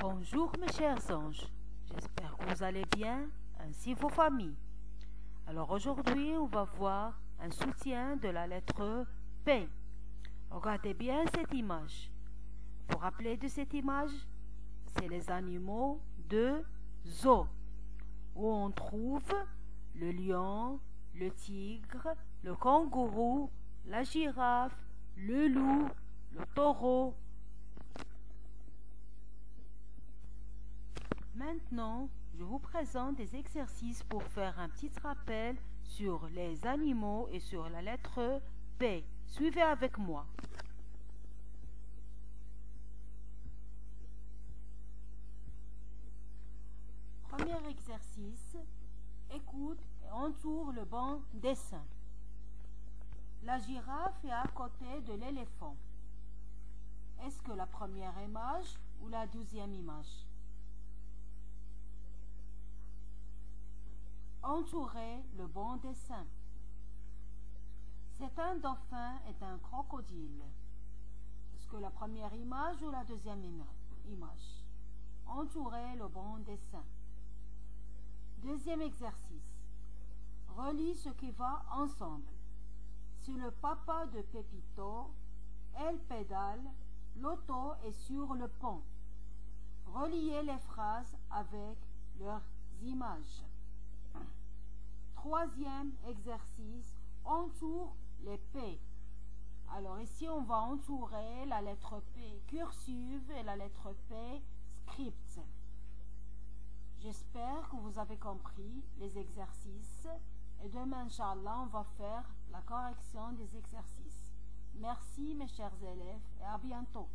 Bonjour mes chers anges, j'espère que vous allez bien, ainsi vos familles. Alors aujourd'hui, on va voir un soutien de la lettre P. Regardez bien cette image. Vous vous rappelez de cette image? C'est les animaux de zoo, où on trouve le lion, le tigre, le kangourou, la girafe, le loup, le taureau. Maintenant, je vous présente des exercices pour faire un petit rappel sur les animaux et sur la lettre P. Suivez avec moi. Premier exercice, écoute et entoure le banc dessin. La girafe est à côté de l'éléphant. Est-ce que la première image ou la deuxième image? Entourer le bon dessin. C'est un dauphin et un crocodile. Est-ce que la première image ou la deuxième image? Entourer le bon dessin. Deuxième exercice. Relis ce qui va ensemble. Sur le papa de Pépito, elle pédale, l'auto est sur le pont. Reliez les phrases avec leurs images. Troisième exercice, entoure les P. Alors ici, on va entourer la lettre P cursive et la lettre P script. J'espère que vous avez compris les exercices et demain, Inch'Allah, on va faire la correction des exercices. Merci mes chers élèves et à bientôt.